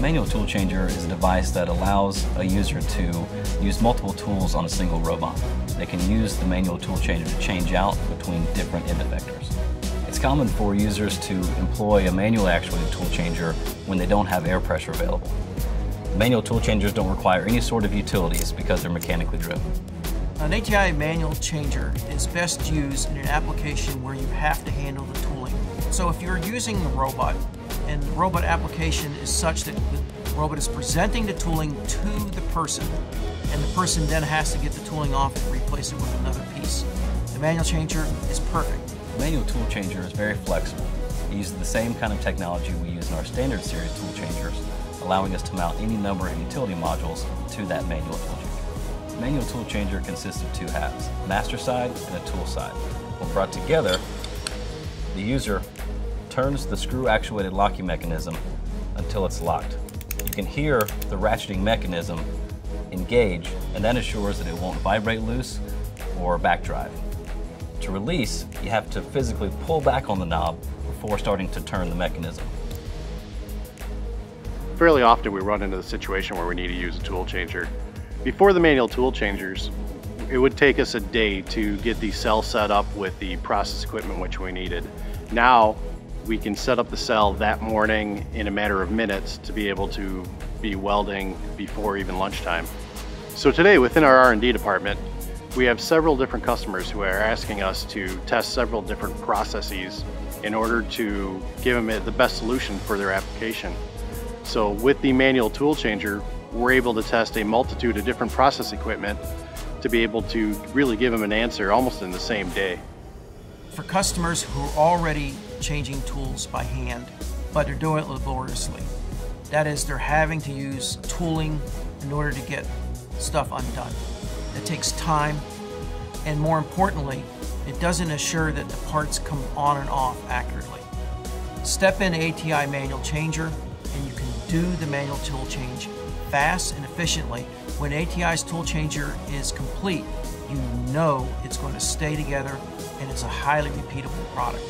manual tool changer is a device that allows a user to use multiple tools on a single robot. They can use the manual tool changer to change out between different end effectors. It's common for users to employ a manually actuated tool changer when they don't have air pressure available. Manual tool changers don't require any sort of utilities because they're mechanically driven. An ATI manual changer is best used in an application where you have to handle the tooling. So if you're using the robot and the robot application is such that the robot is presenting the tooling to the person and the person then has to get the tooling off and replace it with another piece. The manual changer is perfect. The manual tool changer is very flexible. It uses the same kind of technology we use in our standard series tool changers, allowing us to mount any number of utility modules to that manual tool changer The manual tool changer consists of two halves, master side and a tool side. When brought together, the user turns the screw actuated locking mechanism until it's locked. You can hear the ratcheting mechanism engage and that ensures that it won't vibrate loose or backdrive. To release, you have to physically pull back on the knob before starting to turn the mechanism. Fairly often we run into the situation where we need to use a tool changer before the manual tool changers, it would take us a day to get the cell set up with the process equipment which we needed. Now, we can set up the cell that morning in a matter of minutes to be able to be welding before even lunchtime. So today within our R&D department, we have several different customers who are asking us to test several different processes in order to give them the best solution for their application. So with the manual tool changer, we're able to test a multitude of different process equipment to be able to really give them an answer almost in the same day. For customers who already changing tools by hand, but they're doing it laboriously, that is, they're having to use tooling in order to get stuff undone. It takes time, and more importantly, it doesn't assure that the parts come on and off accurately. Step in ATI manual changer, and you can do the manual tool change fast and efficiently. When ATI's tool changer is complete, you know it's going to stay together and it's a highly repeatable product.